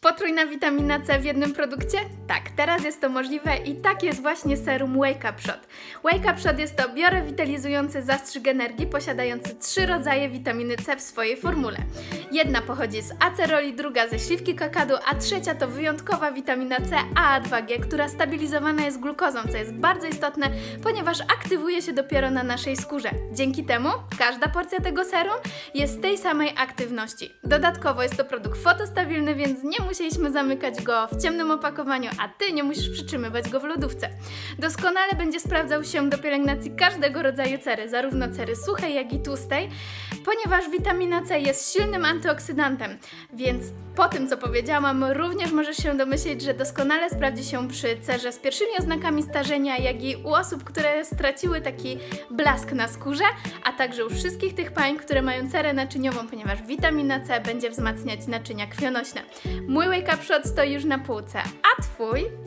Potrójna witamina C w jednym produkcie? Tak, teraz jest to możliwe i tak jest właśnie serum Wake Up Shot. Wake Up Shot jest to biorewitalizujący zastrzyk energii posiadający trzy rodzaje witaminy C w swojej formule. Jedna pochodzi z aceroli, druga ze śliwki kakadu, a trzecia to wyjątkowa witamina C AA2G, która stabilizowana jest glukozą, co jest bardzo istotne, ponieważ aktywuje się dopiero na naszej skórze. Dzięki temu każda porcja tego serum jest tej samej aktywności. Dodatkowo jest to produkt fotostabilny, więc nie musieliśmy zamykać go w ciemnym opakowaniu, a Ty nie musisz przytrzymywać go w lodówce. Doskonale będzie sprawdzał się do pielęgnacji każdego rodzaju cery, zarówno cery suchej, jak i tłustej, ponieważ witamina C jest silnym antyoksydantem, więc po tym, co powiedziałam, również możesz się domyślić, że doskonale sprawdzi się przy cerze z pierwszymi oznakami starzenia, jak i u osób, które straciły taki blask na skórze, a także u wszystkich tych pań, które mają cerę naczyniową, ponieważ witamina C będzie wzmacniać naczynia krwionośne. Mój Wake Up Shot stoi już na półce, a Twój?